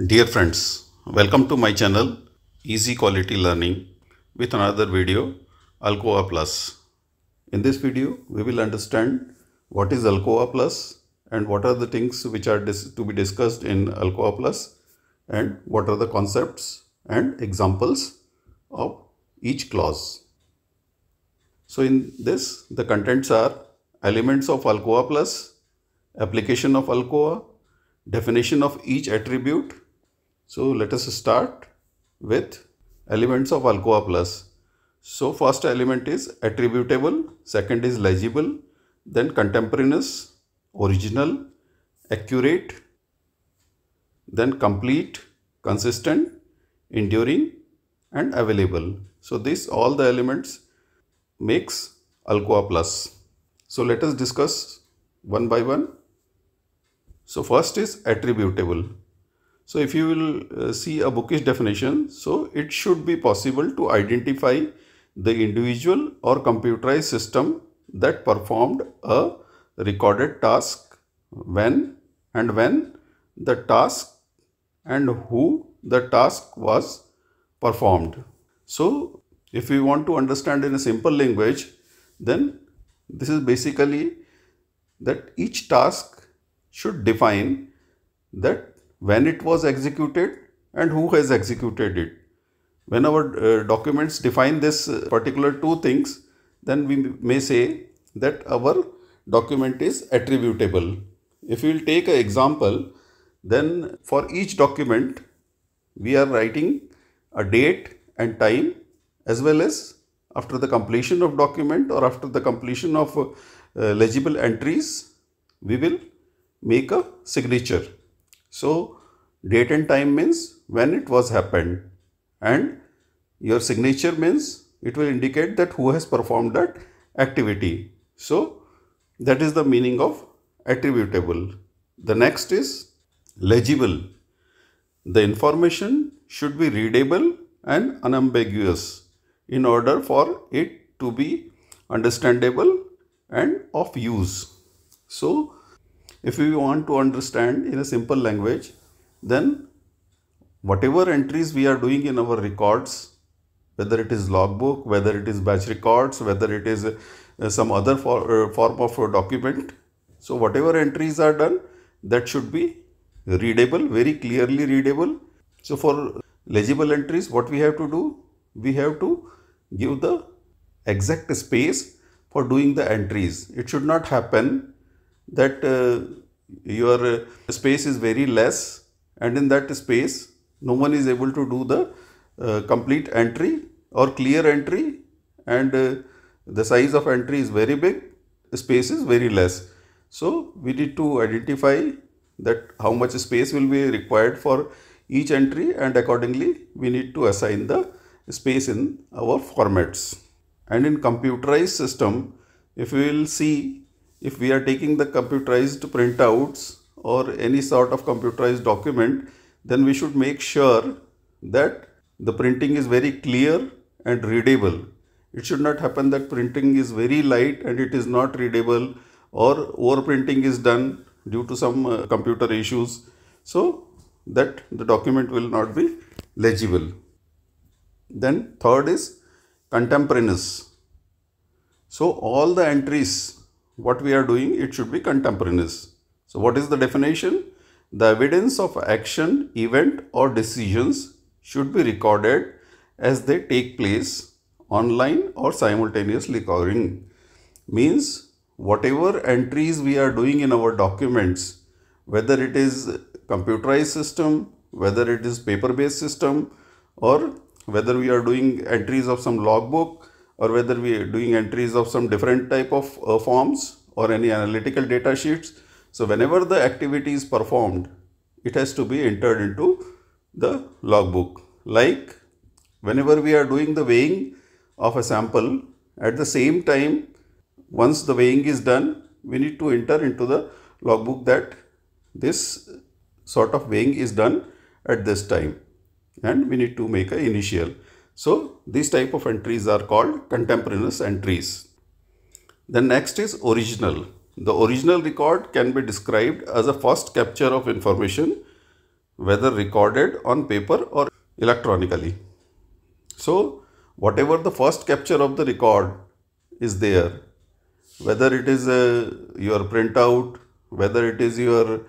Dear friends, welcome to my channel Easy Quality Learning with another video Alcoa Plus. In this video, we will understand what is Alcoa Plus and what are the things which are to be discussed in Alcoa Plus and what are the concepts and examples of each clause. So in this, the contents are elements of Alcoa Plus, application of Alcoa, definition of each attribute. So let us start with elements of Alcoa Plus. So first element is attributable, second is legible, then contemporaneous, original, accurate, then complete, consistent, enduring and available. So this all the elements makes Alcoa Plus. So let us discuss one by one. So first is attributable. So if you will uh, see a bookish definition, so it should be possible to identify the individual or computerized system that performed a recorded task when and when the task and who the task was performed. So if we want to understand in a simple language, then this is basically that each task should define that when it was executed and who has executed it. When our uh, documents define this uh, particular two things, then we may say that our document is attributable. If we will take an example, then for each document, we are writing a date and time as well as after the completion of document or after the completion of uh, legible entries, we will make a signature. So date and time means when it was happened and your signature means it will indicate that who has performed that activity. So that is the meaning of attributable. The next is legible. The information should be readable and unambiguous in order for it to be understandable and of use. So if we want to understand in a simple language, then whatever entries we are doing in our records, whether it is logbook, whether it is batch records, whether it is uh, some other for, uh, form of document. So whatever entries are done, that should be readable, very clearly readable. So for legible entries, what we have to do? We have to give the exact space for doing the entries. It should not happen that uh, your uh, space is very less and in that space no one is able to do the uh, complete entry or clear entry and the size of entry is very big space is very less. So we need to identify that how much space will be required for each entry and accordingly we need to assign the space in our formats. And in computerized system if we will see if we are taking the computerized printouts or any sort of computerized document, then we should make sure that the printing is very clear and readable. It should not happen that printing is very light and it is not readable or overprinting is done due to some uh, computer issues. So that the document will not be legible. Then third is contemporaneous. So all the entries what we are doing it should be contemporaneous. So what is the definition? The evidence of action, event or decisions should be recorded as they take place online or simultaneously occurring. Means whatever entries we are doing in our documents, whether it is computerized system, whether it is paper-based system or whether we are doing entries of some logbook or whether we are doing entries of some different type of uh, forms or any analytical data sheets. So whenever the activity is performed, it has to be entered into the logbook. Like whenever we are doing the weighing of a sample, at the same time, once the weighing is done, we need to enter into the logbook that this sort of weighing is done at this time and we need to make a initial. So these type of entries are called contemporaneous entries. The next is original. The original record can be described as a first capture of information whether recorded on paper or electronically. So whatever the first capture of the record is there, whether it is uh, your printout, whether it is your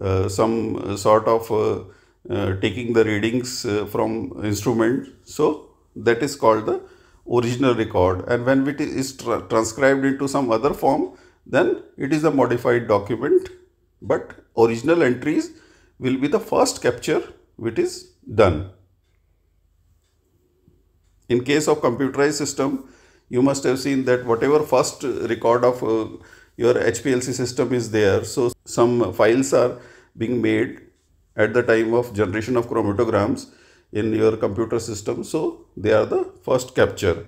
uh, some sort of uh, uh taking the readings uh, from instrument, so that is called the original record. And when it is tra transcribed into some other form then it is a modified document. But original entries will be the first capture which is done. In case of computerized system, you must have seen that whatever first record of uh, your HPLC system is there, so some files are being made at the time of generation of chromatograms in your computer system. So they are the first capture.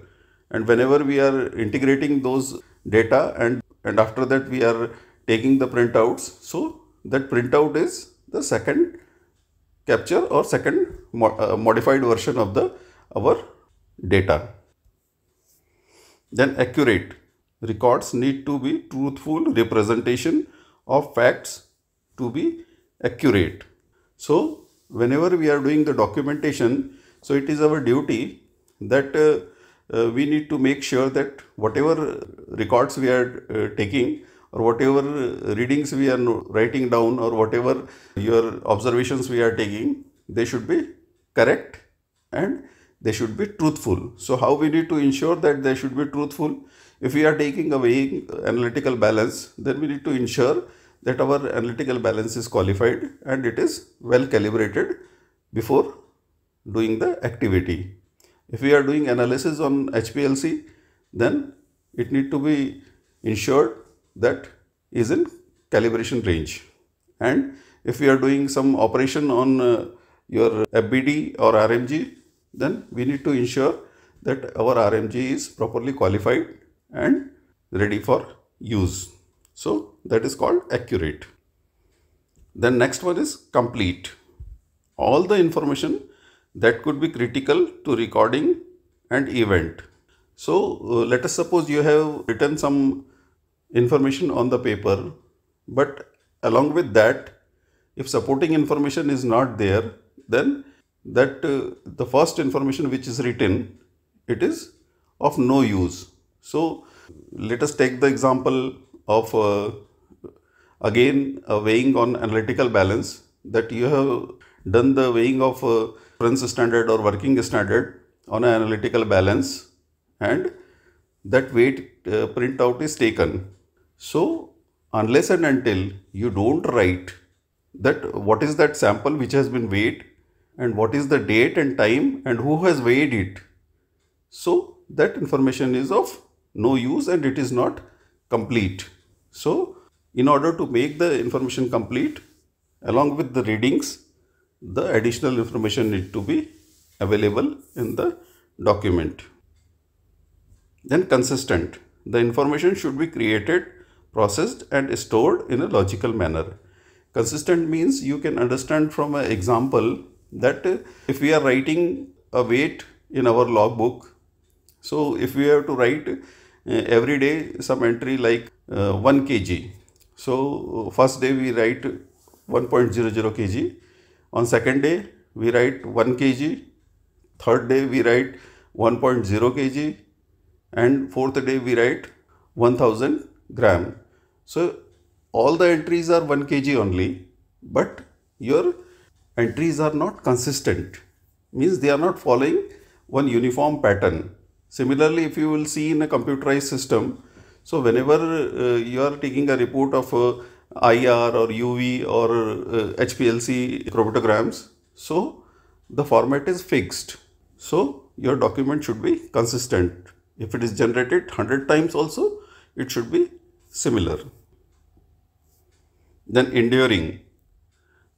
And whenever we are integrating those data and, and after that we are taking the printouts, so that printout is the second capture or second mo uh, modified version of the our data. Then accurate records need to be truthful representation of facts to be accurate. So whenever we are doing the documentation, so it is our duty that uh, uh, we need to make sure that whatever records we are uh, taking or whatever readings we are writing down or whatever your observations we are taking, they should be correct and they should be truthful. So how we need to ensure that they should be truthful? If we are taking a weighing analytical balance, then we need to ensure that our analytical balance is qualified and it is well calibrated before doing the activity. If we are doing analysis on HPLC, then it need to be ensured that is in calibration range. And if we are doing some operation on uh, your FBD or RMG, then we need to ensure that our RMG is properly qualified and ready for use. So that is called accurate. Then next one is complete. All the information that could be critical to recording and event. So uh, let us suppose you have written some information on the paper but along with that if supporting information is not there then that uh, the first information which is written it is of no use so let us take the example of uh, again weighing on analytical balance that you have done the weighing of uh, Prince standard or working standard on an analytical balance and that weight uh, printout is taken so unless and until you don't write that what is that sample which has been weighed and what is the date and time and who has weighed it. So that information is of no use and it is not complete. So in order to make the information complete along with the readings the additional information need to be available in the document. Then consistent. The information should be created processed and stored in a logical manner. Consistent means you can understand from an example that if we are writing a weight in our logbook, so if we have to write uh, every day some entry like uh, 1 kg. So first day we write 1.00 kg. On second day we write 1 kg. Third day we write 1.0 kg. And fourth day we write 1000 gram. So all the entries are 1 kg only, but your entries are not consistent. Means they are not following one uniform pattern. Similarly, if you will see in a computerized system, so whenever uh, you are taking a report of uh, IR or UV or uh, HPLC chromatograms, so the format is fixed. So your document should be consistent. If it is generated 100 times also, it should be similar. Then enduring.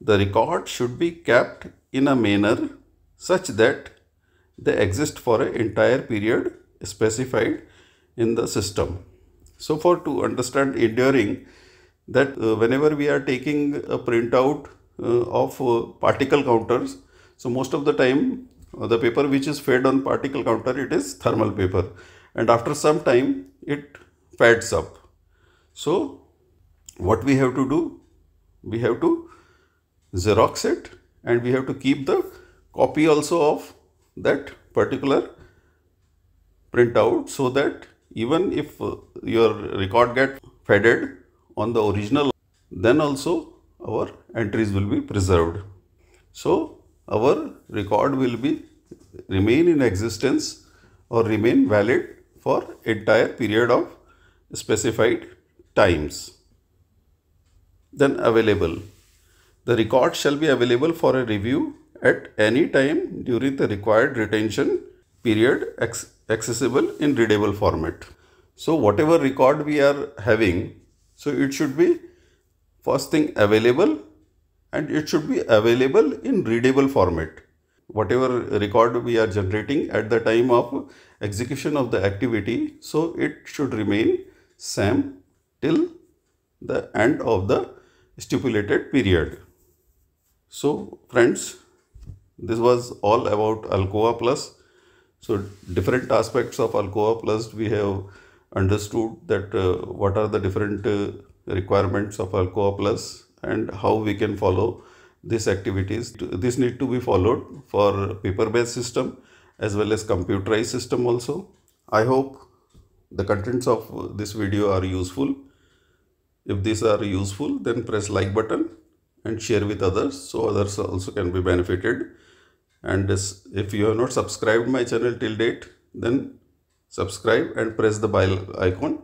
The record should be kept in a manner such that they exist for an entire period specified in the system. So for to understand enduring that uh, whenever we are taking a printout uh, of uh, particle counters, so most of the time uh, the paper which is fed on particle counter it is thermal paper and after some time it fades up. So what we have to do we have to Xerox it and we have to keep the copy also of that particular printout so that even if uh, your record get faded on the original then also our entries will be preserved. So our record will be remain in existence or remain valid for entire period of specified times. Then available. The record shall be available for a review at any time during the required retention period accessible in readable format. So whatever record we are having, so it should be first thing available and it should be available in readable format. Whatever record we are generating at the time of execution of the activity, so it should remain same till the end of the stipulated period. So friends, this was all about Alcoa Plus. So different aspects of Alcoa Plus we have understood that uh, what are the different uh, requirements of Alcoa Plus and how we can follow these activities. This need to be followed for paper-based system as well as computerized system also. I hope the contents of this video are useful. If these are useful then press like button and share with others so others also can be benefited and if you have not subscribed my channel till date then subscribe and press the bell icon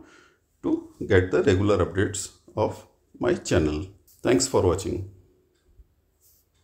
to get the regular updates of my channel. Thanks for watching.